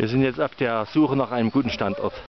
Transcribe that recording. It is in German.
Wir sind jetzt auf der Suche nach einem guten Standort.